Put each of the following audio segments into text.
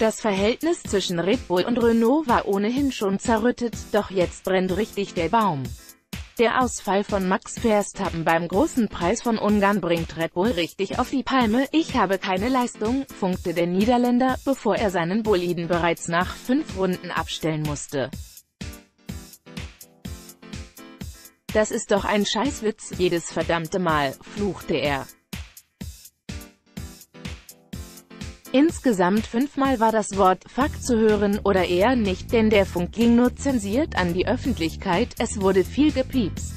Das Verhältnis zwischen Red Bull und Renault war ohnehin schon zerrüttet, doch jetzt brennt richtig der Baum. Der Ausfall von Max Verstappen beim großen Preis von Ungarn bringt Red Bull richtig auf die Palme. Ich habe keine Leistung, funkte der Niederländer, bevor er seinen Boliden bereits nach fünf Runden abstellen musste. Das ist doch ein Scheißwitz, jedes verdammte Mal, fluchte er. Insgesamt fünfmal war das Wort Fuck zu hören oder eher nicht, denn der Funk ging nur zensiert an die Öffentlichkeit, es wurde viel gepiepst.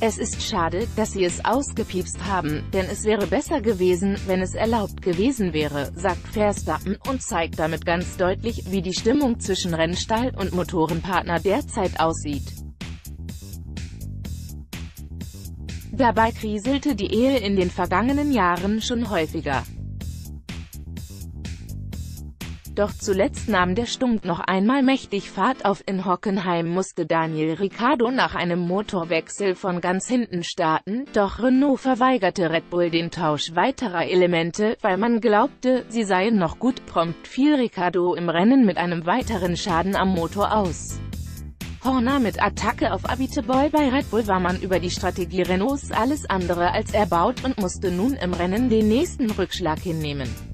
Es ist schade, dass sie es ausgepiepst haben, denn es wäre besser gewesen, wenn es erlaubt gewesen wäre, sagt Verstappen und zeigt damit ganz deutlich, wie die Stimmung zwischen Rennstall und Motorenpartner derzeit aussieht. Dabei kriselte die Ehe in den vergangenen Jahren schon häufiger. Doch zuletzt nahm der Stunk noch einmal mächtig Fahrt auf. In Hockenheim musste Daniel Ricciardo nach einem Motorwechsel von ganz hinten starten, doch Renault verweigerte Red Bull den Tausch weiterer Elemente, weil man glaubte, sie seien noch gut. Prompt fiel Ricciardo im Rennen mit einem weiteren Schaden am Motor aus. Horner mit Attacke auf Abiteboy bei Red Bull war man über die Strategie Renaults alles andere als erbaut und musste nun im Rennen den nächsten Rückschlag hinnehmen.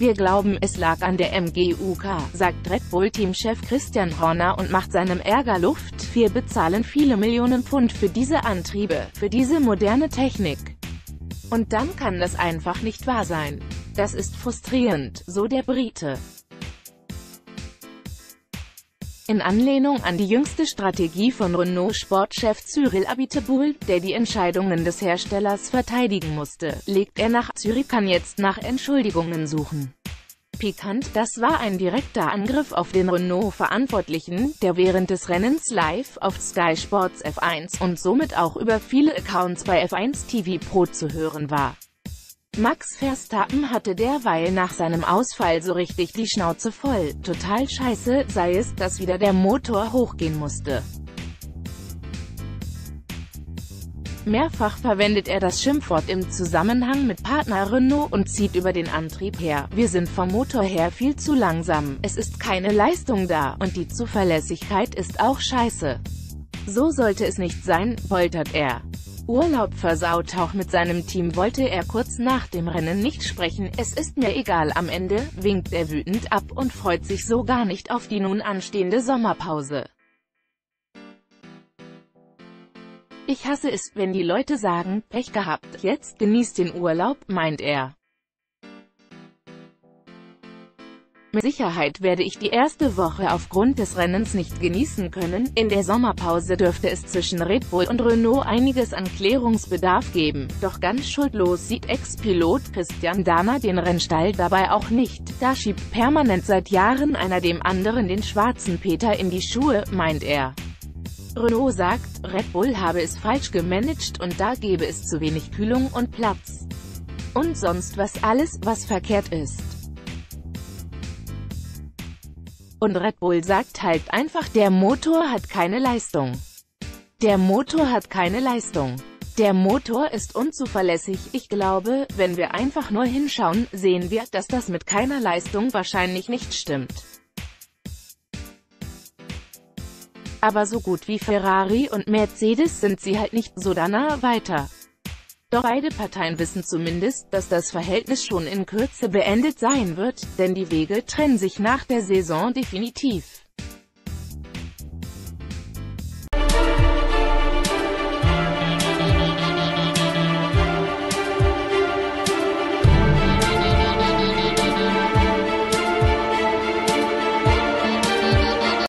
Wir glauben, es lag an der MGUK, sagt Red Bull-Teamchef Christian Horner und macht seinem Ärger Luft. Wir bezahlen viele Millionen Pfund für diese Antriebe, für diese moderne Technik. Und dann kann das einfach nicht wahr sein. Das ist frustrierend, so der Brite. In Anlehnung an die jüngste Strategie von Renault-Sportchef Cyril Abiteboul, der die Entscheidungen des Herstellers verteidigen musste, legt er nach Zürich kann jetzt nach Entschuldigungen suchen. Pikant, das war ein direkter Angriff auf den Renault-Verantwortlichen, der während des Rennens live auf Sky Sports F1 und somit auch über viele Accounts bei F1 TV Pro zu hören war. Max Verstappen hatte derweil nach seinem Ausfall so richtig die Schnauze voll. Total scheiße, sei es, dass wieder der Motor hochgehen musste. Mehrfach verwendet er das Schimpfwort im Zusammenhang mit Partner Renault und zieht über den Antrieb her. Wir sind vom Motor her viel zu langsam, es ist keine Leistung da, und die Zuverlässigkeit ist auch scheiße. So sollte es nicht sein, poltert er. Urlaub versaut. Auch mit seinem Team wollte er kurz nach dem Rennen nicht sprechen. Es ist mir egal. Am Ende winkt er wütend ab und freut sich so gar nicht auf die nun anstehende Sommerpause. Ich hasse es, wenn die Leute sagen, Pech gehabt, jetzt genießt den Urlaub, meint er. Mit Sicherheit werde ich die erste Woche aufgrund des Rennens nicht genießen können. In der Sommerpause dürfte es zwischen Red Bull und Renault einiges an Klärungsbedarf geben. Doch ganz schuldlos sieht Ex-Pilot Christian Dana den Rennstall dabei auch nicht. Da schiebt permanent seit Jahren einer dem anderen den schwarzen Peter in die Schuhe, meint er. Renault sagt, Red Bull habe es falsch gemanagt und da gebe es zu wenig Kühlung und Platz. Und sonst was alles, was verkehrt ist. Und Red Bull sagt halt einfach, der Motor hat keine Leistung. Der Motor hat keine Leistung. Der Motor ist unzuverlässig. Ich glaube, wenn wir einfach nur hinschauen, sehen wir, dass das mit keiner Leistung wahrscheinlich nicht stimmt. Aber so gut wie Ferrari und Mercedes sind sie halt nicht so danach weiter. Doch beide Parteien wissen zumindest, dass das Verhältnis schon in Kürze beendet sein wird, denn die Wege trennen sich nach der Saison definitiv.